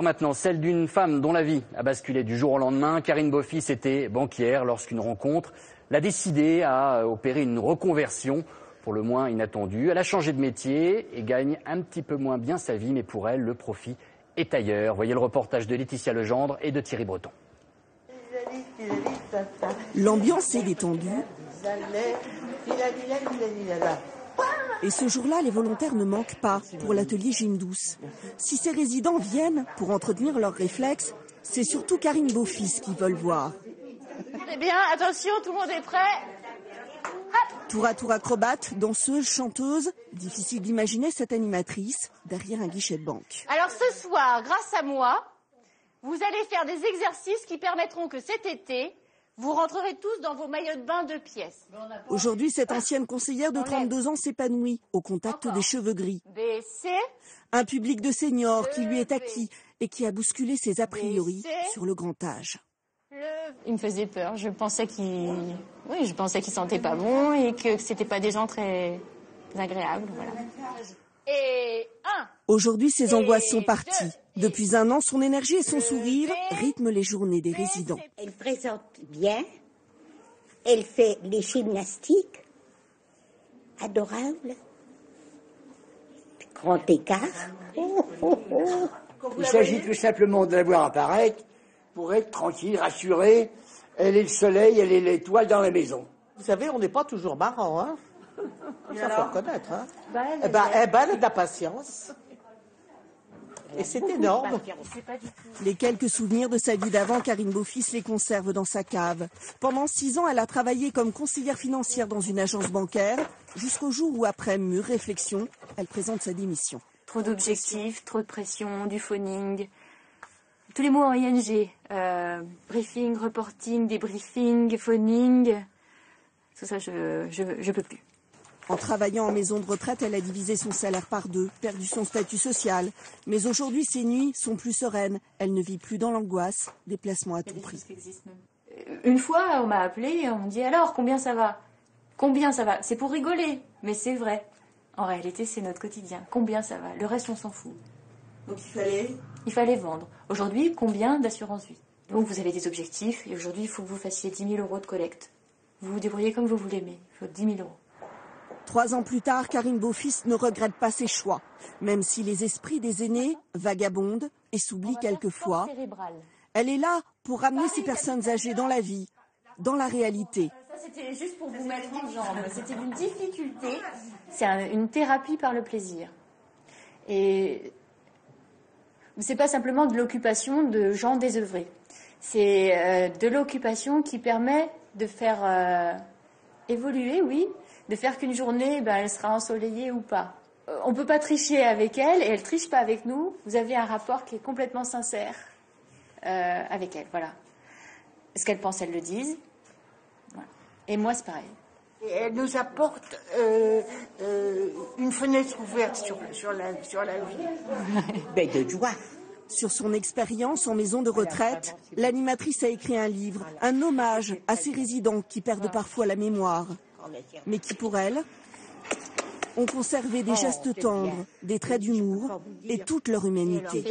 Maintenant, celle d'une femme dont la vie a basculé du jour au lendemain. Karine Boffis était banquière lorsqu'une rencontre l'a décidé à opérer une reconversion, pour le moins inattendue. Elle a changé de métier et gagne un petit peu moins bien sa vie, mais pour elle, le profit est ailleurs. Voyez le reportage de Laetitia Legendre et de Thierry Breton. L'ambiance est détendue. Et ce jour-là, les volontaires ne manquent pas pour l'atelier Gym Douce. Si ces résidents viennent pour entretenir leurs réflexes, c'est surtout Karine Beaufils qui veulent voir. Eh bien, attention, tout le monde est prêt Tour à tour acrobate, danseuse, chanteuse, difficile d'imaginer cette animatrice derrière un guichet de banque. Alors ce soir, grâce à moi, vous allez faire des exercices qui permettront que cet été, vous rentrerez tous dans vos maillots de bain de pièces. Aujourd'hui, cette ancienne conseillère de 32 ans s'épanouit au contact des cheveux gris. Un public de seniors qui lui est acquis et qui a bousculé ses a priori sur le grand âge. Il me faisait peur. Je pensais qu'il, oui, je pensais qu'il sentait pas bon et que c'était pas des gens très agréables. Voilà. Et un. Aujourd'hui, ses angoisses sont parties. Depuis un an, son énergie et son sourire rythment les journées des résidents. Elle présente bien. Elle fait les gymnastiques. Adorable. Grand écart. Oh, oh, oh. Il s'agit tout simplement de la voir apparaître pour être tranquille, rassurée. Elle est le soleil, elle est l'étoile dans la maison. Vous savez, on n'est pas toujours marrant, hein Ça faut reconnaître, hein elle, Eh ben, eh ben, elle a de la patience. Et c'est énorme. Les quelques souvenirs de sa vie d'avant, Karine Beaufils les conserve dans sa cave. Pendant six ans, elle a travaillé comme conseillère financière dans une agence bancaire, jusqu'au jour où, après mûre réflexion, elle présente sa démission. Trop d'objectifs, trop de pression, du phoning, tous les mots en ing, euh, briefing, reporting, débriefing, phoning, tout ça, je, je peux plus. En travaillant en maison de retraite, elle a divisé son salaire par deux, perdu son statut social. Mais aujourd'hui, ses nuits sont plus sereines. Elle ne vit plus dans l'angoisse, déplacement à tout prix. Une fois, on m'a appelé et on me dit alors, combien ça va? Combien ça va? C'est pour rigoler, mais c'est vrai. En réalité, c'est notre quotidien. Combien ça va? Le reste, on s'en fout. Donc il fallait Il fallait vendre. Aujourd'hui, combien d'assurance vie? Donc vous avez des objectifs et aujourd'hui, il faut que vous fassiez 10 000 euros de collecte. Vous vous débrouillez comme vous voulez, mais il faut 10 000 euros. Trois ans plus tard, Karine Beaufils ne regrette pas ses choix, même si les esprits des aînés vagabondent et s'oublient quelquefois. Elle est là pour ramener ces personnes âgées dans la vie, dans la réalité. Ça, c'était juste pour vous mettre en jambe. C'était une difficulté. C'est un- une thérapie par le plaisir. Et c'est pas simplement de l'occupation de gens désœuvrés. C'est euh, de l'occupation qui permet de faire euh, évoluer, oui, de faire qu'une journée, ben, elle sera ensoleillée ou pas. Euh, On peut pas tricher avec elle et elle triche pas avec nous. Vous avez un rapport qui est complètement sincère euh, avec elle, voilà. Ce qu'elle pense, elle le dise. Voilà. Et moi, c'est pareil. Et elle nous apporte euh, euh, une fenêtre ouverte sur, sur, la, sur la vie. Ben, de joie. Sur son expérience en maison de retraite, l'animatrice a écrit un livre, un hommage à ces résidents qui perdent parfois la mémoire, mais qui pour elle ont conservé des gestes tendres, des traits d'humour et toute leur humanité.